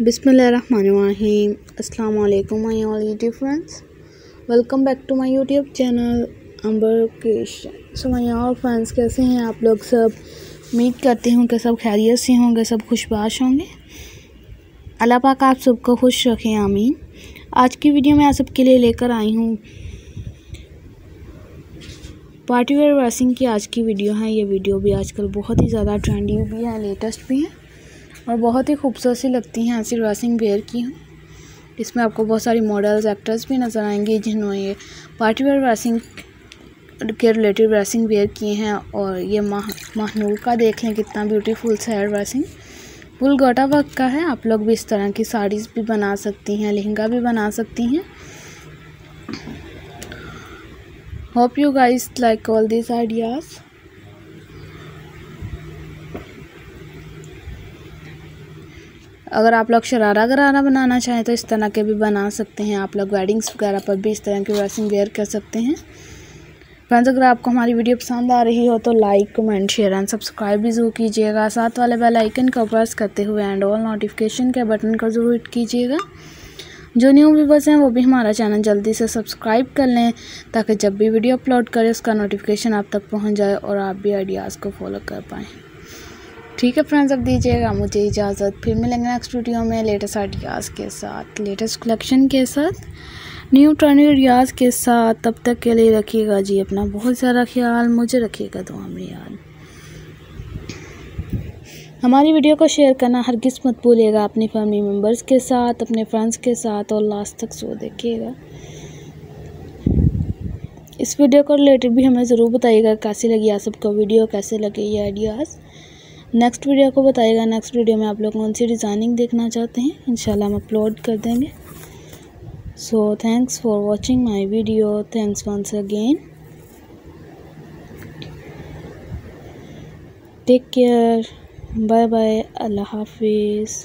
बिसमीम वालेकुम my all YouTube friends. Welcome back to my YouTube channel Ambar creation so my all friends, कैसे हैं आप लोग सब? उम्मीद करती हूँ कि सब खैरियत से होंगे, सब खुशबाश होंगे। अल्लाह पाक आप सबको खुश रखें, आमीन। आज की वीडियो में आप सबके लिए लेकर आई हूँ। पार्टी वेयर ड्रेसिंग की आज की वीडियो है। ये वीडियो भी आजकल बहुत ही ज़्यादा ट्रेंडिंग भी है, लेटेस्ट भी है। और बहुत ही खूबसूरत सी लगती हैं ऐसी ड्रेसिंग वेयर की। इसमें आपको बहुत सारी मॉडल्स एक्टर्स भी नज़र आएँगे जिन्होंने ये पार्टी वेयर ड्रेसिंग के रिलेटेड ड्रेसिंग वेयर किए हैं और ये माह, महनूर का देख लें कितना ब्यूटीफुल सा है ड्रेसिंग फुल गोटा वर्क का है, आप लोग भी इस तरह की साड़ीज़ भी बना सकती हैं, लहंगा भी बना सकती हैं। Hope you guys like all this ideas अगर आप लोग शरारा गरारा बनाना चाहें तो इस तरह के भी बना सकते हैं। आप लोग वेडिंग्स वगैरह पर भी इस तरह की ड्रेसिंग वेयर कर सकते हैं। फ्रेंड्स, अगर आपको हमारी वीडियो पसंद आ रही हो तो like comment share and subscribe भी ज़रूर कीजिएगा। साथ वाले बेल आइकन को प्रेस करते हुए एंड ऑल नोटिफिकेशन के बटन का ज़रूर हिट कीजिएगा। जो न्यू व्यूवर्स हैं, वो भी हमारा चैनल जल्दी से सब्सक्राइब कर लें ताकि जब भी वीडियो अपलोड करें, उसका नोटिफिकेशन आप तक पहुँच जाए और आप भी आइडियाज़ को फॉलो कर पाएँ। ठीक है फ्रेंड्स अब दीजिएगा मुझे इजाज़त। फिर मिलेंगे नेक्स्ट वीडियो में लेटेस्ट आइडियाज़ के साथ लेटेस्ट कलेक्शन के साथ न्यू ट्रेंडिंग आइडियाज़ के साथ। तब तक के लिए रखिएगा जी अपना बहुत सारा ख्याल, मुझे रखिएगा दुआ में याद। हमारी वीडियो को शेयर करना हर मत भूलिएगा अपनी फैमिली मेंबर्स के साथ, अपने फ्रेंड्स के साथ और लास्ट तक सो देखिएगा। इस वीडियो को रिलेटेड भी हमें ज़रूर बताइएगा, कैसी लगी आप सबको वीडियो कैसे लगे ये आइडियाज़ नेक्स्ट वीडियो को बताइएगा। नेक्स्ट वीडियो में आप लोग कौन सी डिज़ाइनिंग देखना चाहते हैं, इंशाल्लाह हम अपलोड कर देंगे। So thanks for watching my video thanks once again take care bye bye अल्लाह हाफिज़